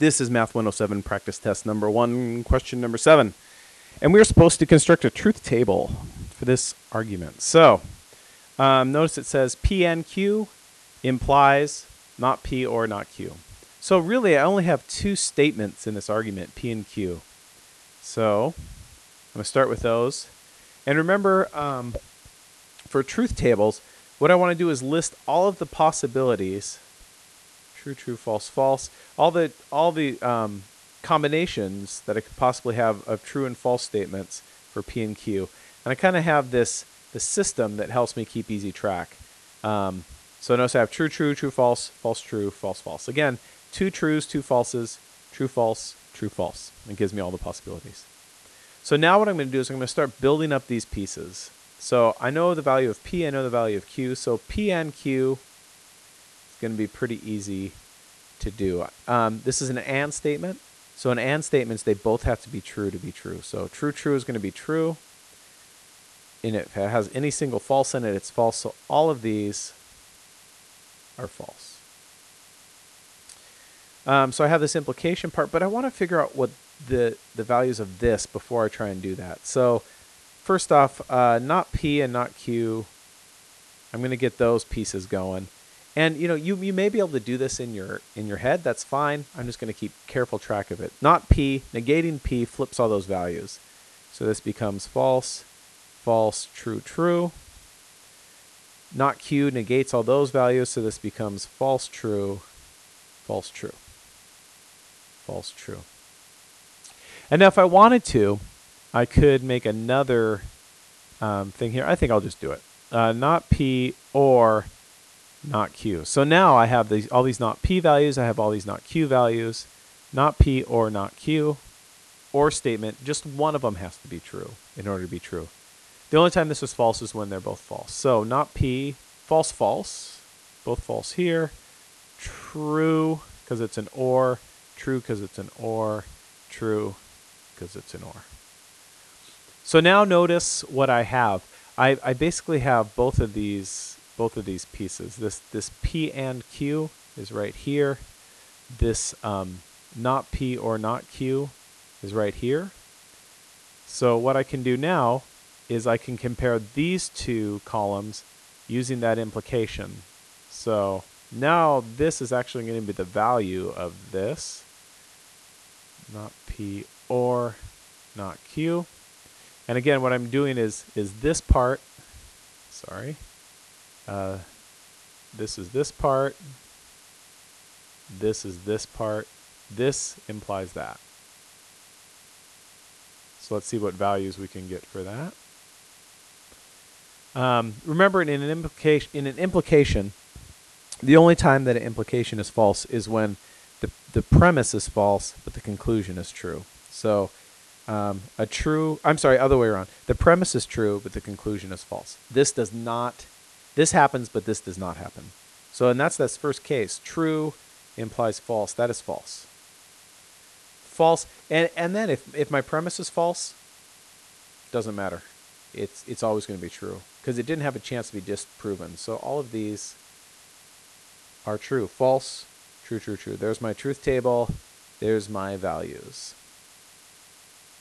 This is Math 107 practice test number one, question number seven. And we're supposed to construct a truth table for this argument. So um, notice it says P and Q implies not P or not Q. So really, I only have two statements in this argument, P and Q. So I'm going to start with those. And remember, um, for truth tables, what I want to do is list all of the possibilities true, true, false, false. All the all the um, combinations that I could possibly have of true and false statements for P and Q, and I kind of have this the system that helps me keep easy track. Um, so notice I have true, true, true, false, false, true, false, false. Again, two trues, two falses, true, false, true, false. It gives me all the possibilities. So now what I'm going to do is I'm going to start building up these pieces. So I know the value of P, I know the value of Q. So P and Q going to be pretty easy to do. Um, this is an AND statement. So in AND statements, they both have to be true to be true. So true, true is going to be true. And if it has any single false in it, it's false. So all of these are false. Um, so I have this implication part, but I want to figure out what the, the values of this before I try and do that. So first off, uh, not P and not Q. I'm going to get those pieces going. And you know, you, you may be able to do this in your in your head. That's fine. I'm just going to keep careful track of it. Not p negating p flips all those values. So this becomes false, false, true, true. Not q negates all those values, so this becomes false, true, false, true, false, true. And now if I wanted to, I could make another um, thing here. I think I'll just do it. Uh, not p or not q. So now I have these all these not p values, I have all these not q values, not p or not q, or statement, just one of them has to be true in order to be true. The only time this is false is when they're both false. So not p, false, false, both false here, true because it's an or, true because it's an or, true because it's an or. So now notice what I have. I, I basically have both of these both of these pieces. This this P and Q is right here. This um, not P or not Q is right here. So what I can do now is I can compare these two columns using that implication. So now this is actually going to be the value of this, not P or not Q. And again, what I'm doing is, is this part, sorry, uh, this is this part. This is this part. This implies that. So let's see what values we can get for that. Um, remember, in an implication, in an implication, the only time that an implication is false is when the the premise is false, but the conclusion is true. So, um, a true, I'm sorry, other way around. The premise is true, but the conclusion is false. This does not this happens, but this does not happen. So, and that's this first case. True implies false. That is false. False. And, and then if, if my premise is false, doesn't matter. It's, it's always going to be true because it didn't have a chance to be disproven. So all of these are true. False, true, true, true. There's my truth table. There's my values.